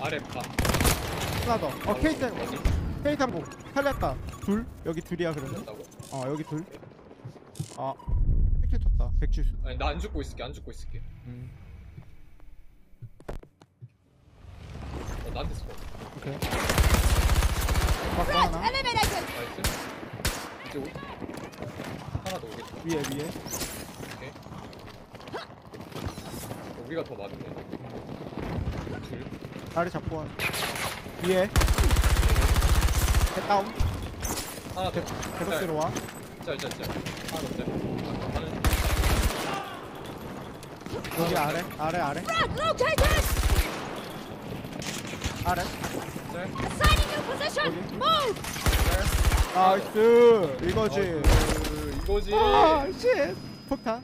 아래 파. 하나 더. 어 케이트 어디? 케이트 한고 살렸다. 둘 여기 둘이야 그러면. 어 여기 둘. 아 이렇게 쳤다. 백주스. 아니 나 안 죽고 있을게. 안 죽고 있을게. 음 어 나한테 쏘. 오케이. 막고 Threat 하나 eliminated. 나이스. 이제 오. 하나 더 오겠다. 위에 위에. 오케이. 어, 우리가 더 많네. 둘. 다리 잡고 와. 위에. 다운. 하나 더. 계속 들어와. 짤, 짤, 짤. 하나 더. 하나. 여기 아래 아래 아래. 아래. Move. Nice 이거지. 어, 그, 이거지. 아 shit. 폭탄.